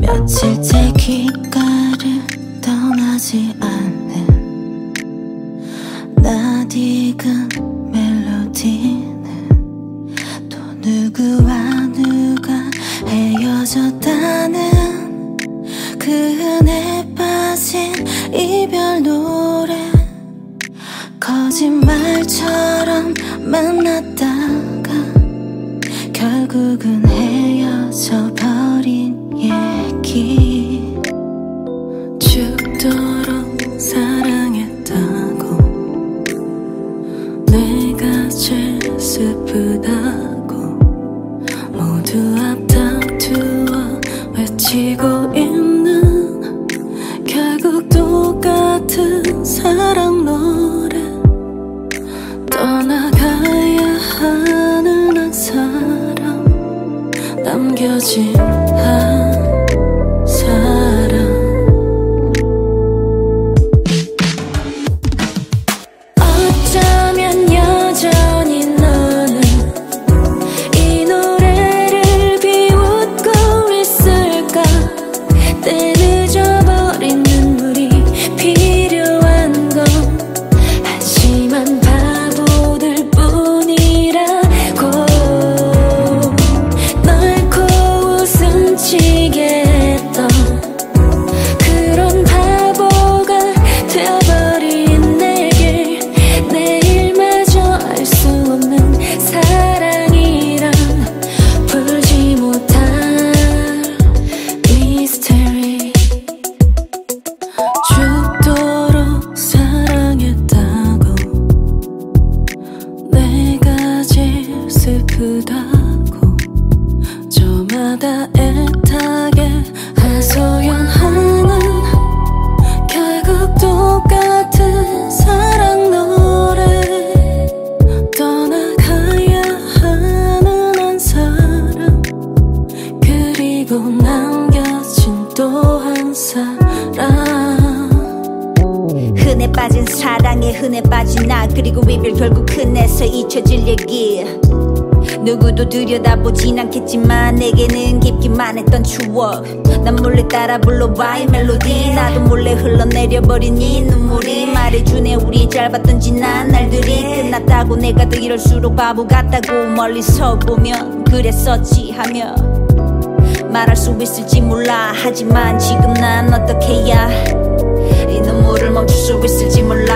며칠째 귓가를 떠나지 않는 낯익은 누구와 누가 헤어졌다는 그 흔해 빠진 이별 노래 거짓말처럼 만났다가 결국은 헤어져 버린 얘기. 죽도록 사랑했다고 내가 제일 슬프다 외치고 있는 결국 똑같은 사랑 노래. 떠나가야 하는 한 사람 남겨진 한 There 저마다 애타게 하소연하는 결국 똑같은 사랑 노래 떠나가야 하는 한 사람 그리고 남겨진 또 한 사람 흔해 빠진 사랑에 흔해 빠진 나 그리고 이별 결국 끝내서 잊혀질 얘기 누구도 들여다보진 않겠지만 내게는 깊기만 했던 추억. 난 몰래 따라 불러봐 이 멜로디. 나도 몰래 흘러내려버린 이 눈물이 말해주네. 우리 짧았던 지난 날들이 끝났다고 내가 더 이럴수록 바보 같다고 멀리서 보면 그랬었지 하며 말할 수 있을지 몰라. 하지만 지금 난 어떻게 해야 이 눈물을 멈출 수 있을지 몰라